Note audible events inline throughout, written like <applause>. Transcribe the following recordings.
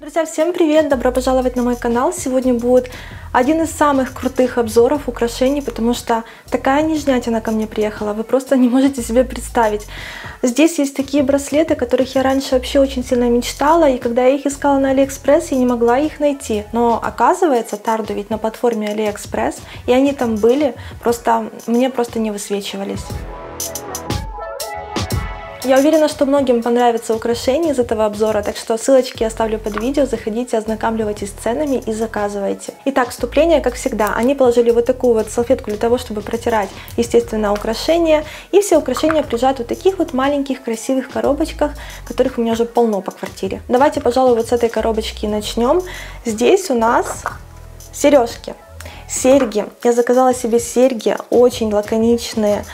Друзья, всем привет! Добро пожаловать на мой канал. Сегодня будет один из самых крутых обзоров украшений, потому что такая нежнятина ко мне приехала, вы просто не можете себе представить. Здесь есть такие браслеты, которых я раньше вообще очень сильно мечтала, и когда я их искала на Алиэкспресс, я не могла их найти. Но оказывается, Tardoo ведь на платформе Алиэкспресс, и они там были, просто мне просто не высвечивались. Я уверена, что многим понравится украшение из этого обзора, так что ссылочки оставлю под видео, заходите, ознакомливайтесь с ценами и заказывайте. Итак, вступление, как всегда, они положили вот такую вот салфетку для того, чтобы протирать, естественно, украшения, и все украшения прижаты в таких вот маленьких красивых коробочках, которых у меня уже полно по квартире. Давайте, пожалуй, вот с этой коробочки начнем. Здесь у нас сережки. Серьги. Я заказала себе серьги, очень лаконичные,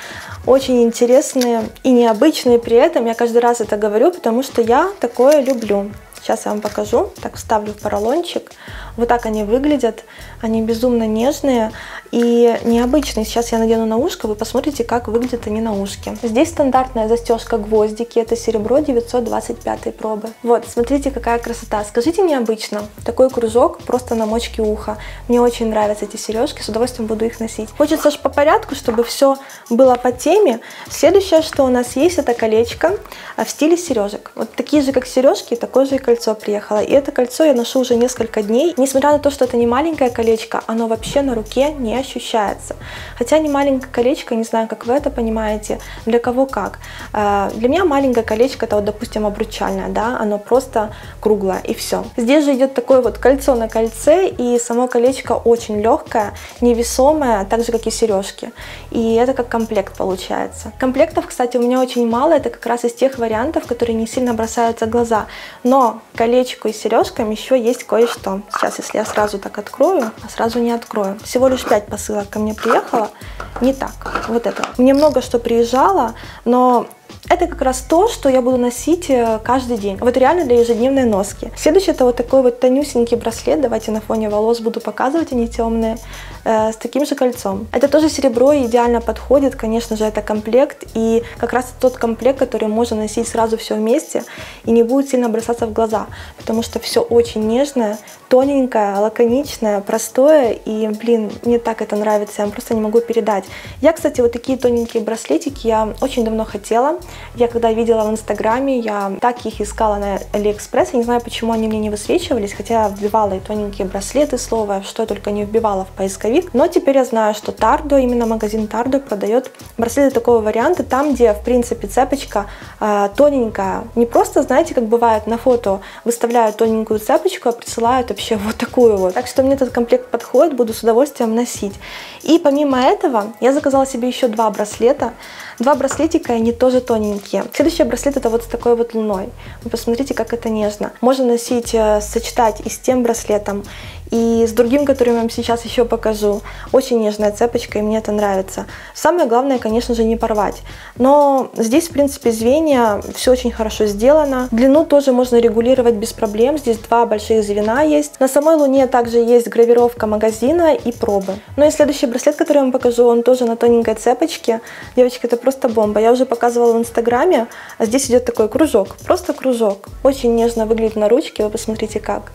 очень интересные и необычные при этом. Я каждый раз это говорю, потому что я такое люблю. Сейчас я вам покажу. Так, вставлю в поролончик. Вот так они выглядят. Они безумно нежные и необычные. Сейчас я надену на ушко, вы посмотрите, как выглядят они на ушке. Здесь стандартная застежка гвоздики. Это серебро 925 пробы. Вот, смотрите, какая красота. Скажите необычно. Такой кружок просто на мочке уха. Мне очень нравятся эти сережки. С удовольствием буду их носить. Хочется же по порядку, чтобы все было по теме. Следующее, что у нас есть, это колечко а, в стиле сережек. Вот такие же, как сережки, такое же и кольцо приехало. И это кольцо я ношу уже несколько дней. Несмотря на то, что это не маленькое колечко, оно вообще на руке не ощущается. Хотя не маленькое колечко, не знаю, как вы это понимаете, для кого как. А, для меня маленькое колечко, это вот, допустим, обручальное, да, оно просто круглое и все. Здесь же идет такое вот кольцо на кольце, и само колечко очень легкое, невесомое, так же, как и сережки. И это как комплект получается. Комплектов, кстати, у меня очень мало, это как раз из тех вариантов, которые не сильно бросаются в глаза. Но колечку и сережкам еще есть кое-что. Сейчас, если я сразу так открою, а сразу не открою. Всего лишь 5 посылок ко мне приехало. Не так. Вот это. Мне много что приезжало, но это как раз то, что я буду носить э, каждый день. Вот реально для ежедневной носки. Следующий это вот такой вот тонюсенький браслет. Давайте на фоне волос буду показывать, они темные. Э, с таким же кольцом. Это тоже серебро и идеально подходит. Конечно же, это комплект. И как раз тот комплект, который можно носить сразу все вместе и не будет сильно бросаться в глаза. Потому что все очень нежное, тоненькое, лаконичное, простое. И, блин, мне так это нравится. Я просто не могу передать. Я, кстати, вот такие тоненькие браслетики я очень давно хотела. Я когда видела в Инстаграме, я так их искала на Алиэкспресс. Я не знаю, почему они мне не высвечивались, хотя я вбивала и тоненькие браслеты, слово, что я только не вбивала в поисковик. Но теперь я знаю, что Tardoo, именно магазин Tardoo продает браслеты такого варианта, там, где, в принципе, цепочка э, тоненькая. Не просто, знаете, как бывает на фото, выставляют тоненькую цепочку, а присылают вообще <laughs> вот такую вот. Так что мне этот комплект подходит, буду с удовольствием носить. И помимо этого, я заказала себе еще два браслета. Два браслетика, они тоже тоненькие. Следующий браслет это вот с такой вот луной. Вы посмотрите, как это нежно. Можно носить, э, сочетать и с тем браслетом, и с другим, который я вам сейчас еще покажу. Очень нежная цепочка, и мне это нравится. Самое главное, конечно же, не порвать. Но здесь, в принципе, звенья, все очень хорошо сделано. Длину тоже можно регулировать без проблем. Здесь два больших звена есть. На самой луне также есть гравировка магазина и пробы. Ну и следующий браслет, который я вам покажу, он тоже на тоненькой цепочке. Девочки, это просто бомба. Я уже показывала в инстаграме, а здесь идет такой кружок. Просто кружок. Очень нежно выглядит на ручке, вы посмотрите как.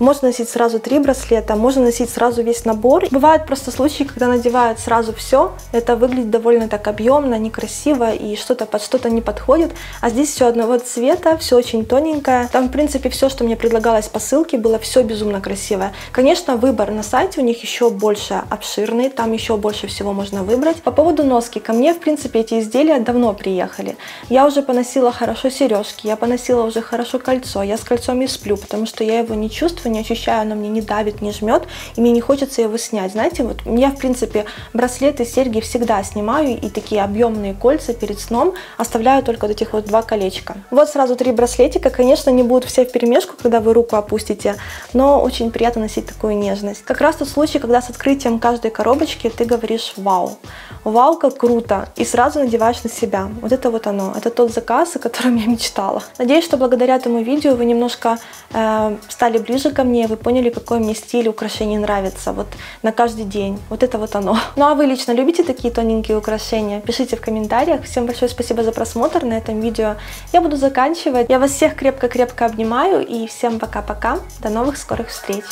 Можно носить сразу три браслета, можно носить сразу весь набор. Бывают просто случаи, когда надевают сразу все. Это выглядит довольно так объемно, некрасиво и что-то под что-то не подходит. А здесь все одного цвета, все очень тоненькое. Там, в принципе, все, что мне предлагалось по ссылке, было все безумно красивое. Конечно, выбор на сайте у них еще больше обширный, там еще больше всего можно выбрать. По поводу носки, ко мне, в принципе, эти изделия давно приехали. Я уже поносила хорошо сережки, я поносила уже хорошо кольцо, я с кольцом не сплю, потому что я его не чувствую, не ощущаю, оно мне не давит, не жмет, и мне не хочется его снять. Знаете, вот я, в принципе, браслеты, серьги всегда снимаю, и такие объемные кольца перед сном оставляю только вот этих вот два колечка. Вот сразу три браслетика, конечно, не будут все в перемешку, когда вы руку опустите, но очень приятно носить такую нежность. Как раз тот случай, когда с открытием каждой коробочки ты говоришь «Вау!» Вау, как круто! И сразу надеваешь на себя. Вот это вот оно. Это тот заказ, о котором <laughs> я мечтала. Надеюсь, что благодаря этому видео вы немножко э, стали ближе ко мне, вы поняли, какое мне мне стиль украшений нравится, вот на каждый день. Вот это вот оно. <laughs> Ну а вы лично любите такие тоненькие украшения? Пишите в комментариях. Всем большое спасибо за просмотр на этом видео. Я буду заканчивать. Я вас всех крепко-крепко обнимаю и всем пока-пока. До новых скорых встреч.